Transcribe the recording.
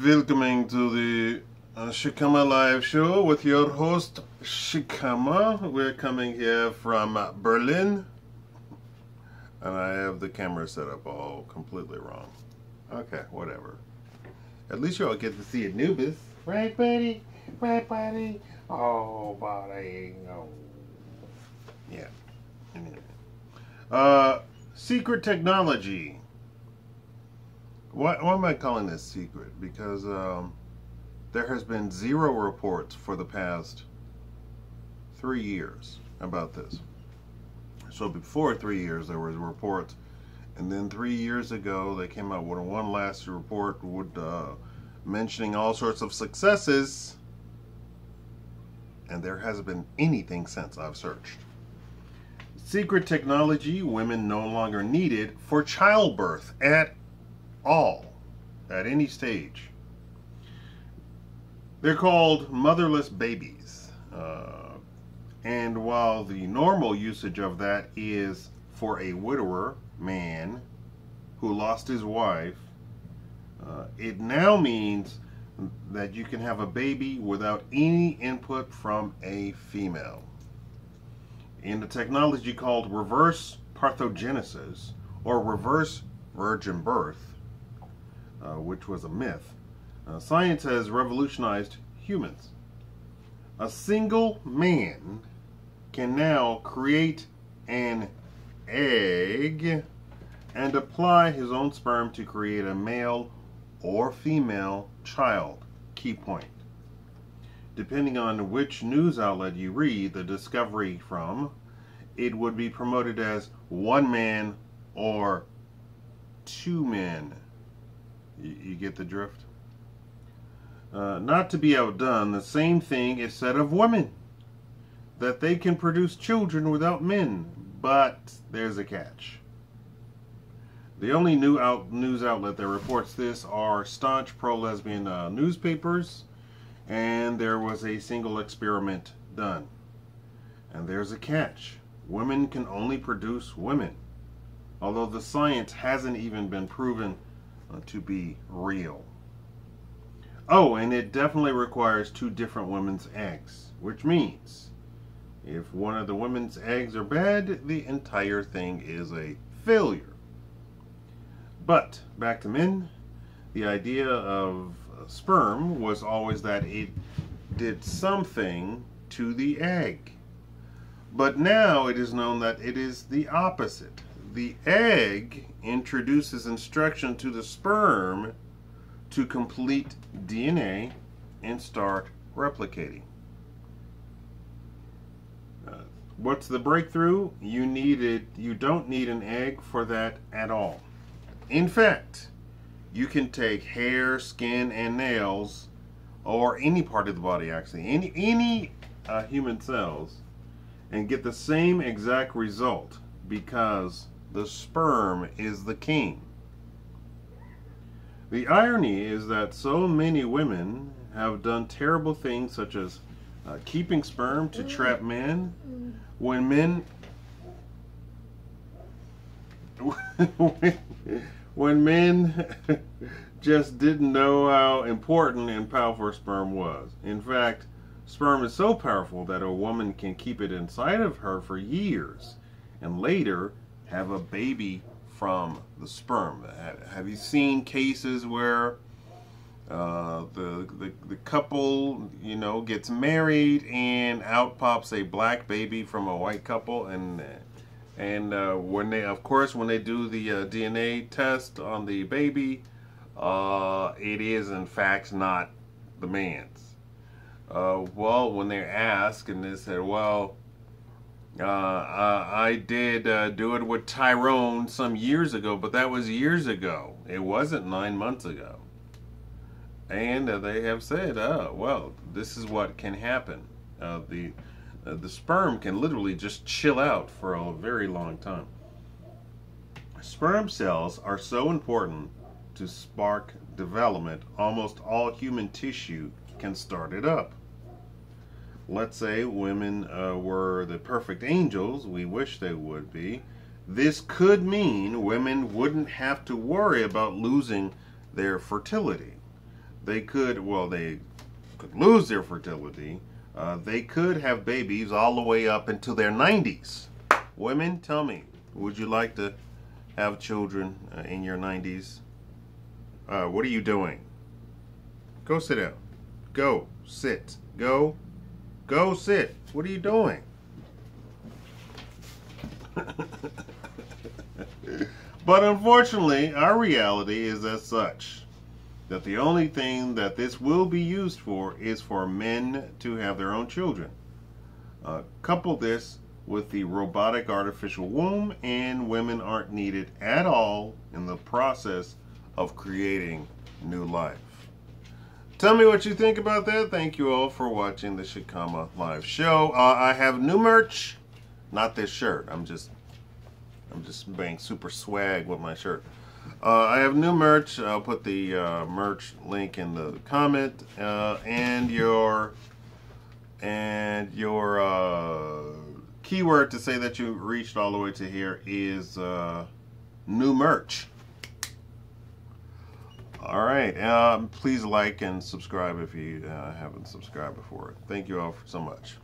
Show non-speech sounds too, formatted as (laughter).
Welcoming to the uh, Shakaama Live Show with your host Shakaama. We're coming here from Berlin, and I have the camera set up all completely wrong. Okay, whatever. At least you all get to see Anubis, right, buddy? Right, buddy? Oh, buddy. Yeah. Uh, secret technology. Why, why am I calling this secret? Because um, there has been zero reports for the past three years about this. So before three years, there was reports, and then three years ago, they came out with one last report with uh, mentioning all sorts of successes, and there hasn't been anything since I've searched. Secret technology women no longer needed for childbirth at all, at any stage. They're called motherless babies. Uh, and while the normal usage of that is for a widower man who lost his wife, uh, it now means that you can have a baby without any input from a female. In the technology called reverse parthenogenesis or reverse virgin birth, uh, which was a myth, uh, science has revolutionized humans. A single man can now create an egg and apply his own sperm to create a male or female child. Key point. Depending on which news outlet you read the discovery from, it would be promoted as one man or two men. You, get the drift? Uh, not to be outdone, the same thing is said of women. That they can produce children without men, but there's a catch. The only new out, news outlet that reports this are staunch pro-lesbian uh, newspapers, and there was a single experiment done. And there's a catch. Women can only produce women, although the science hasn't even been proven uh, to be real. Oh, and it definitely requires two different women's eggs, which means if one of the women's eggs are bad, the entire thing is a failure. But back to men, the idea of sperm was always that it did something to the egg. But now it is known that it is the opposite. The egg introduces instruction to the sperm to complete DNA and start replicating. Uh, what's the breakthrough? You needed you don't need an egg for that at all. In fact, you can take hair, skin, and nails, or any part of the body actually, any any uh, human cells, and get the same exact result because the sperm is the king. The irony is that so many women have done terrible things such as uh, keeping sperm to trap men when men (laughs) when men (laughs) just didn't know how important and powerful sperm was. In fact, sperm is so powerful that a woman can keep it inside of her for years and later have a baby from the sperm. Have you seen cases where uh, the, the, the couple, you know, gets married and out pops a black baby from a white couple and and uh, when they, of course, when they do the uh, DNA test on the baby, uh, it is in fact not the man's. Uh, well, when they're asked and they said, well, uh, I did uh, do it with Tyrone some years ago, but that was years ago. It wasn't nine months ago. And uh, they have said, oh, well, this is what can happen. Uh, the, uh, the sperm can literally just chill out for a very long time. Sperm cells are so important to spark development, almost all human tissue can start it up let's say women uh, were the perfect angels, we wish they would be, this could mean women wouldn't have to worry about losing their fertility. they could, well, they could lose their fertility. Uh, they could have babies all the way up into their 90s. Women, tell me, would you like to have children uh, in your 90s? Uh, what are you doing? Go sit down. Go sit. Go. Go sit. What are you doing? but unfortunately, our reality is as such that the only thing that this will be used for is for men to have their own children. Uh, couple this with the robotic artificial womb, and women aren't needed at all in the process of creating new life. Tell me what you think about that. Thank you all for watching the Shakaama live show. Uh, I have new merch, not this shirt. I'm just, I'm just being super swag with my shirt. Uh, I have new merch. I'll put the uh, merch link in the comment uh, and your and your uh, keyword to say that you reached all the way to here is uh, new merch. All right. Um, please like and subscribe if you uh, haven't subscribed before. Thank you all so much.